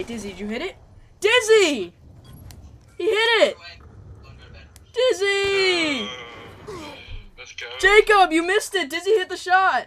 Hey, Dizzy, did you hit it? Dizzy! He hit it! Dizzy! Jacob, you missed it! Dizzy hit the shot!